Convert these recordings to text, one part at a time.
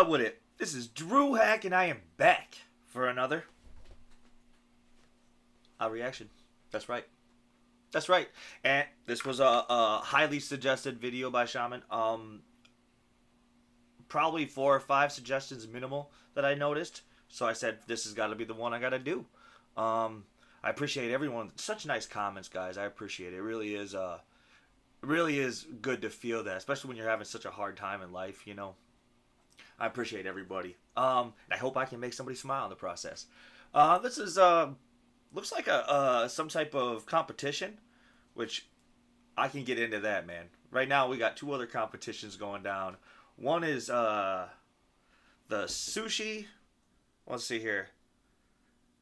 up with it? This is Dru Hak, and I am back for another reaction. That's right. That's right. And this was a, a highly suggested video by Shaman. Um, probably four or five suggestions minimal that I noticed. So I said, this has got to be the one I got to do. Um, I appreciate everyone. Such nice comments, guys. I appreciate it. It really is. Uh, really is good to feel that, especially when you're having such a hard time in life. You know. I appreciate everybody. Um, I hope I can make somebody smile in the process. Uh, this is uh, looks like a uh, some type of competition, which I can get into that, man. Right now we got two other competitions going down. One is uh, the sushi. Let's see here.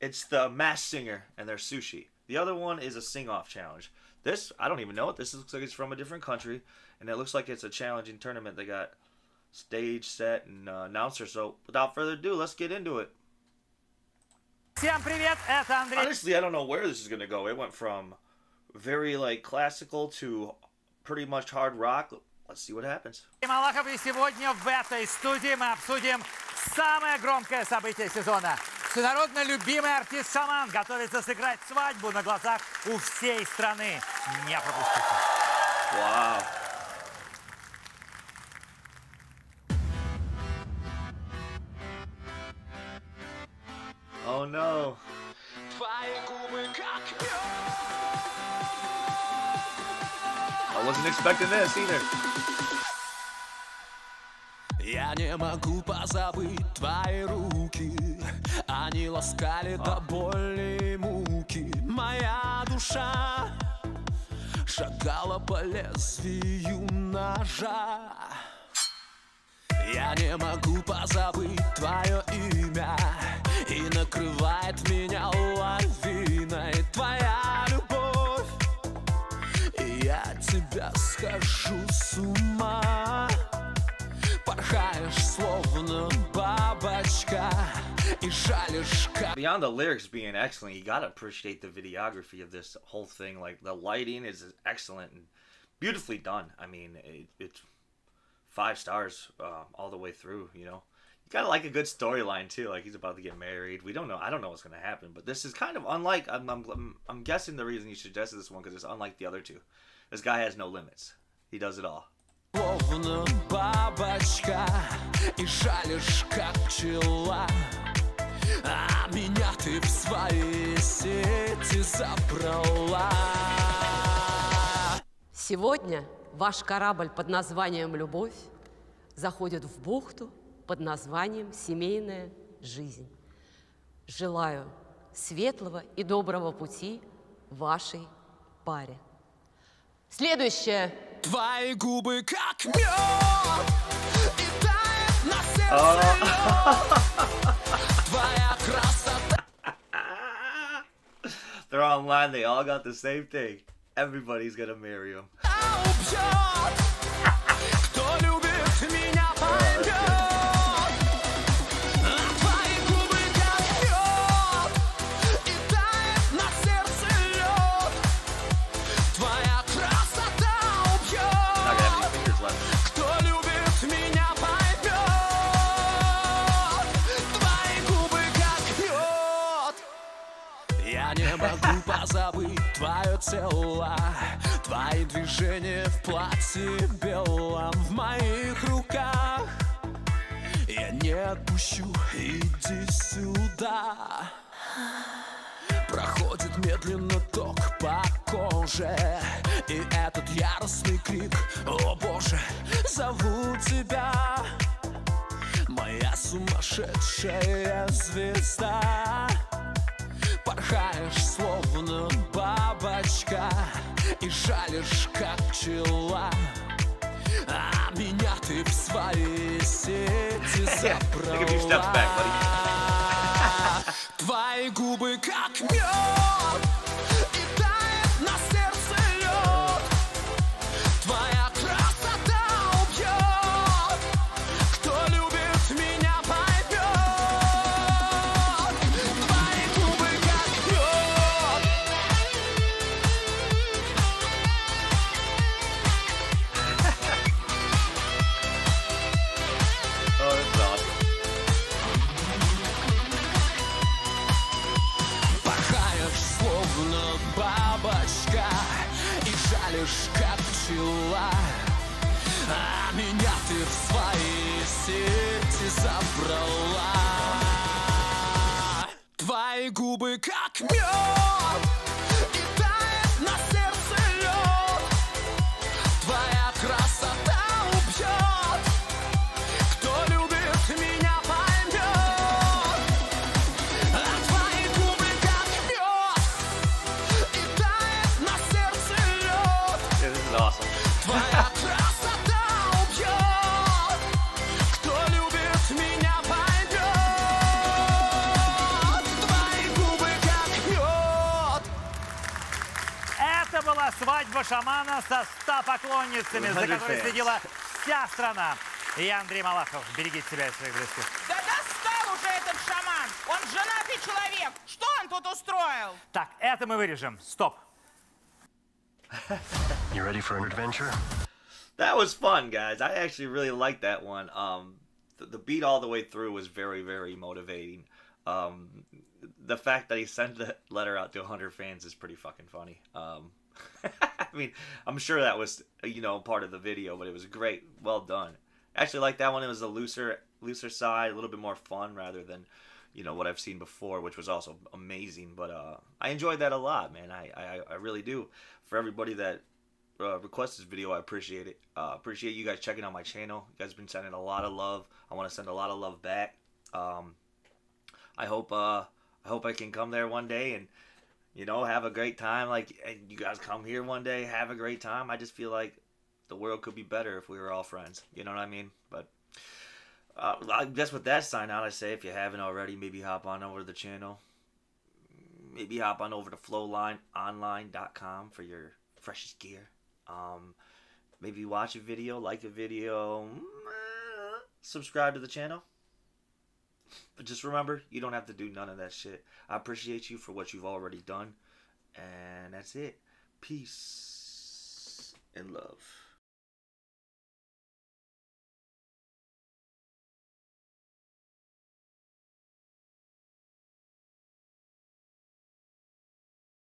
It's the Masked Singer and their sushi. The other one is a sing-off challenge. This I don't even know what this looks like. It's from a different country, and it looks like it's a challenging tournament. They got stage set and uh, announcer. So without further ado, let's get into it. Всем привет, это Андрей. Honestly, I don't know where this is gonna go. It went from very like classical to pretty much hard rock. Let's see what happens. Малахов, и сегодня в этой студии мы обсудим самое громкое событие сезона. Всенародно любимый артист Шаман готовится сыграть свадьбу на глазах у всей страны. Не пропустите. I wasn't expecting this either. Я не могу позабыть твои руки. Они ласкали до боли и муки. Моя душа шагала по лезвию ножа. Я не могу позабыть твое имя. И накрывает меня лавиной. Твоя тебя схожу с ума Порхаешь, словно бабочка И жалишь, как Beyond the lyrics being excellent, you gotta appreciate the videography of this whole thing. Like the lighting is excellent and beautifully done. I mean, it, it's five stars uh, all the way through. You know, you gotta like a good storyline too. Like he's about to get married. We don't know. I don't know what's gonna happen, but this is kind of unlike. I'm I'm, I'm, I'm guessing the reason you suggested this one because it's unlike the other two. This guy has no limits. He does it all. Словно бабочка И жалишь, как пчела А меня ты в свои сети забрала Сегодня ваш корабль под названием «Любовь» заходит в бухту под названием «Семейная жизнь». Желаю светлого и доброго пути вашей паре. Следующее. Твои губы как мед И тает на сердце лед Твоя красота They're online. They all got the same thing. Everybody's gonna marry him. убьет Кто любит меня поймет Я не могу позабыть твое тело. Твои движения в платье белом В моих руках. Я не отпущу, иди сюда. Проходит медленно ток по коже И этот яростный крик О боже, зову тебя! Моя сумасшедшая звезда Порхаешь, словно бабочка И жалишь, как пчела. А меня ты в свои сети забрала Твои губы как мед была А меня ты в свои сети забрала. Твои губы как мед. Свадьба шамана со 100 поклонницами, за 100 которой следила вся страна. И я Андрей Малахов. Берегите себя и своих близких. Да достал уже этот шаман! Он женатый человек! Что он тут устроил? Так, это мы вырежем. Стоп. You ready for an adventure? That was fun, guys. I actually really liked that one. Um, the, the beat all the way through was very, very motivating. Um, the fact that he sent the letter out to 100 fans is pretty fucking funny. Um, I mean, I'm sure that was you know part of the video, but it was great. Well done. Actually, like that one. It was a looser, looser side, a little bit more fun rather than you know what I've seen before, which was also amazing. But uh, I enjoyed that a lot, man. I, I, I really do. For everybody that uh, this video. I appreciate it. Uh, appreciate you guys checking out my channel. You guys been sending a lot of love. I want to send a lot of love back. Um, I hope uh, I hope I can come there one day and you know have a great time. Like and you guys come here one day, have a great time. I just feel like the world could be better if we were all friends. You know what I mean? But uh, I guess with that sign out, I say if you haven't already, maybe hop on over to the channel. Maybe hop on over to flolineonline.com for your freshest gear. Um, maybe watch a video, like a video, mm, subscribe to the channel. But just remember, you don't have to do none of that shit. I appreciate you for what you've already done. And that's it. Peace and love.